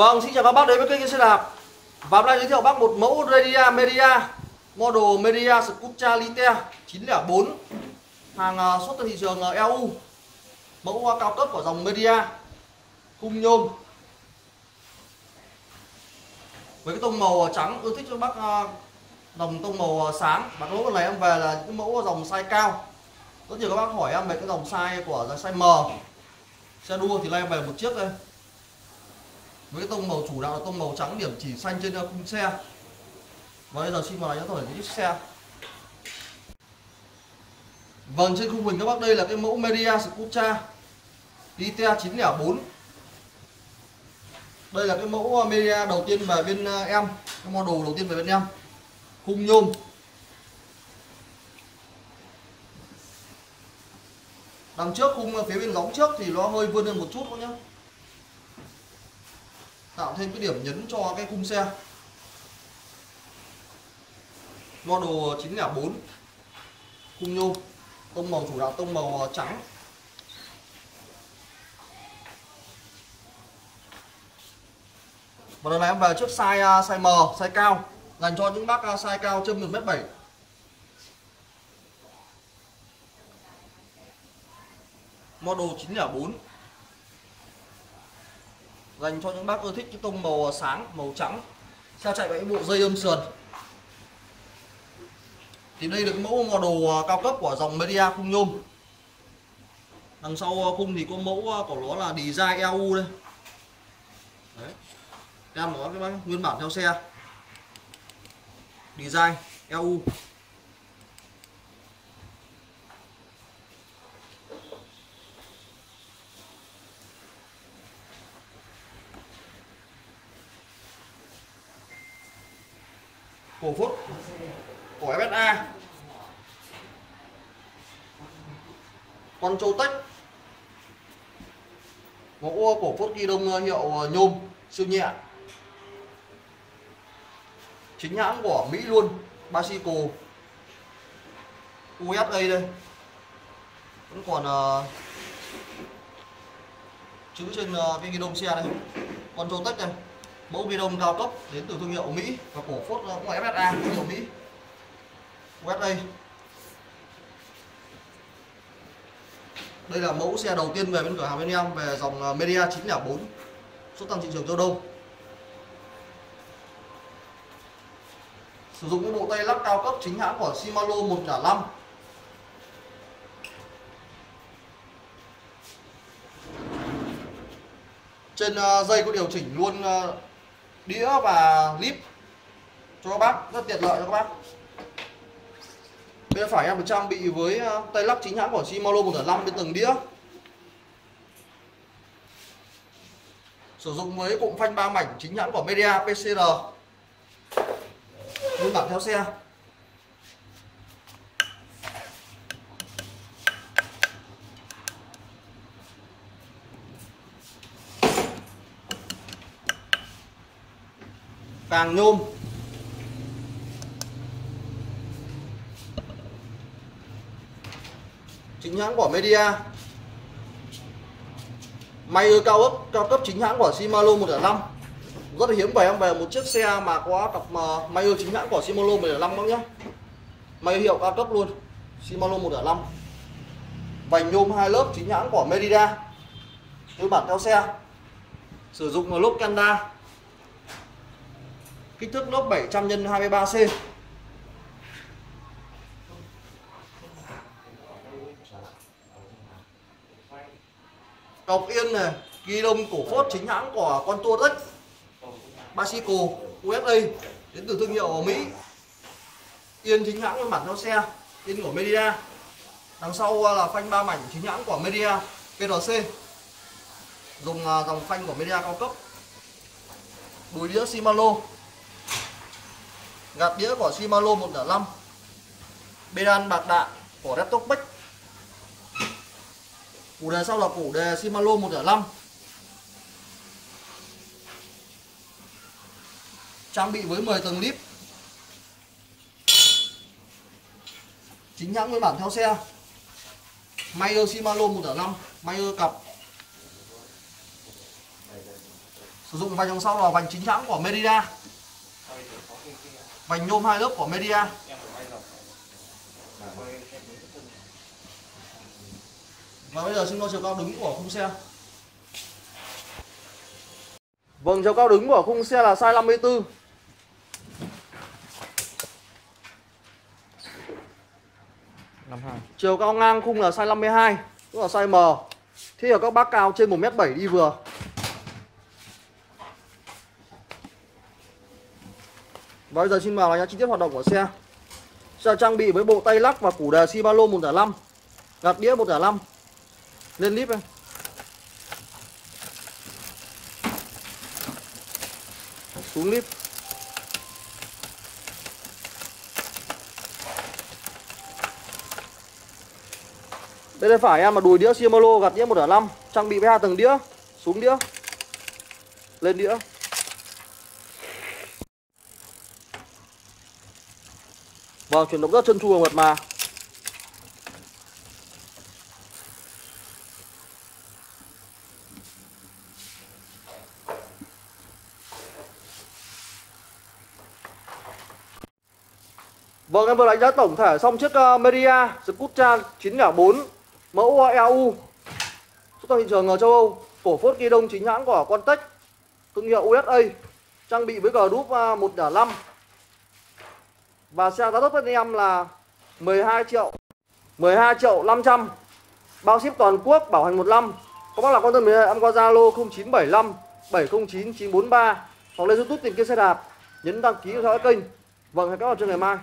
Vâng, xin chào các bác đến với kênh xe đạp Và hôm nay giới thiệu bác một mẫu Radia Media Model Media Scutia Lite 904 Hàng à, xuất từ thị trường à, EU Mẫu cao cấp của dòng Media Khung nhôm. Với cái tông màu à, trắng ưa thích cho bác đồng Dòng tông màu sáng. Bản mẫu này em về là những mẫu dòng size cao. Rất nhiều các bác hỏi em về cái dòng size của size M. Xe đua thì nay em về một chiếc đây với cái tông màu chủ đạo là tông màu trắng điểm chỉ xanh trên khung xe. Và bây giờ xin mời nhớ thổi cái xe. Vâng trên khung hình các bác, đây là cái mẫu Media Scucha ITA 904 đây là cái mẫu ờ, Media đầu tiên về bên ờ, em, cái model đầu tiên về bên em. Khung nhôm. Đằng trước khung ờ, phía bên gióng trước thì nó hơi vươn lên một chút thôi nhá tạo thêm cái điểm nhấn cho cái khung xe. Model 904 khung nhôm. Tông màu chủ đạo tông màu trắng. Và lần này em về trước size à, size M, size cao. Dành cho những bác à, size cao trên 1m7 model 904 dành cho những bác ưa thích cái tông màu sáng, màu trắng. Xe chạy với bộ dây âm sườn. Thì đây là cái mẫu model à, cao cấp của dòng Media khung nhôm. Đằng sau à, khung thì có mẫu à, của nó là design EU đây. Đấy. em nó cái bác nguyên bản theo xe. Design EU cổ phốt của FSA con châu tách. Mẫu cổ phốt ghi đông ờ, hiệu ờ, nhôm siêu nhẹ. Chính hãng của Mỹ luôn Basico. USA đây. Vẫn còn uh, chữ trên uh, cái ghi đông xe đây. Con châu tách đây mẫu bi đông cao cấp đến từ thương hiệu Mỹ và cổ phốt cũng là FSA thương hiệu Mỹ. USA đây là mẫu xe đầu tiên về bên cửa hàng bên em, về dòng ờ, Media 904 xuất tăng thị trường châu Đông sử dụng cái bộ tay lắc cao cấp chính hãng của Shimano 105 trên ờ, dây có điều chỉnh luôn ờ, đĩa và clip cho các bác, rất tiện lợi cho các bác. Bên phải em được trang bị với ờ, tay lắc chính hãng của Shimano 105 bên tầng đĩa. Sử dụng với cụm phanh ba mảnh chính hãng của Media PCR nguyên bản theo xe. Càng nhôm. Chính hãng của Media. May cao cấp cao cấp chính hãng của Shimano 105 rất là hiếm về em về một chiếc xe mà có cặp may chính hãng của Shimano 105 các nhá. May hiệu cao cấp luôn, Shimano 105 vành nhôm hai lớp chính hãng của Merida nguyên bản theo xe. Sử dụng lốp Canada kích thước lốp 700 x 23C cọc yên này, ghi đông cổ phốt chính hãng của con tua đất Basico USA đến từ thương hiệu ở Mỹ. Yên chính hãng với mặt nó xe, yên của Media. Đằng sau là phanh ba mảnh chính hãng của Media PRC dùng à, dòng phanh của Media cao cấp. Đùi đĩa Shimano gạt đĩa của Shimano 105 Bedan bạc đạn của Laptop Beck củ đề sau là củ đề Shimano 105 trang bị với 10 tầng clip chính hãng nguyên bản theo xe. Mayer Shimano 105 Mayer cặp. Sử dụng vành đằng sau là vành chính hãng của Merida vành nhôm hai lớp của Merida và bây giờ xin đo chiều cao đứng của khung xe. Vâng, chiều cao đứng của khung xe là size 54 52 Chiều cao ngang khung là size 52 Tức là size M. Thế là các bác cao trên 1m7 đi vừa Và bây giờ xin vào là chi tiết hoạt động của xe. Xe trang bị với bộ tay lắc và củ đề Shibalo 1.5 Gạt đĩa 1 5 Lên lip em Xuống lip Đây là phải em mà đùi đĩa Shimano gạt đĩa 1 5 Trang bị với hai tầng đĩa. Xuống đĩa. Lên đĩa. Vâng, chuyển động rất chân chu và mượt mà. Vâng, em vừa đánh giá tổng thể xong chiếc uh, Meria Scutra 904 mẫu EU xuất sang thị trường ở châu Âu cổ phốt ghi đông chính hãng của Quantech, thương hiệu USA trang bị với group ờ, 105 và xe giá tốt với anh em là 12 triệu 12 triệu 500 bao ship toàn quốc, bảo hành 1 năm. Các bác là quan tâm đến em qua Zalo 0975 709 943 hoặc lên YouTube tìm kiếm xe đạp, nhấn đăng ký theo dõi kênh. Vâng hẹn các bạn trong ngày mai.